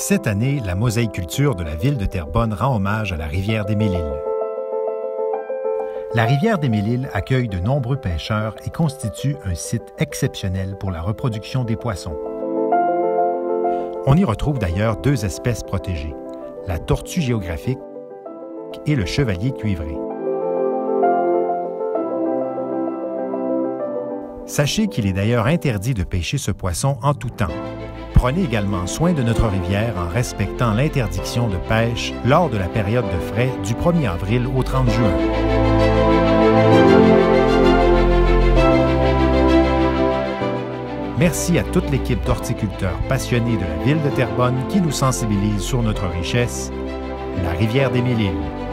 Cette année, la mosaïculture de la ville de Terrebonne rend hommage à la rivière des Mille-Îles. La rivière des Mille-Îles accueille de nombreux pêcheurs et constitue un site exceptionnel pour la reproduction des poissons. On y retrouve d'ailleurs deux espèces protégées, la tortue géographique et le chevalier cuivré. Sachez qu'il est d'ailleurs interdit de pêcher ce poisson en tout temps. Prenez également soin de notre rivière en respectant l'interdiction de pêche lors de la période de frais du 1er avril au 30 juin. Merci à toute l'équipe d'horticulteurs passionnés de la ville de Terrebonne qui nous sensibilise sur notre richesse, la rivière des Mille-Îles.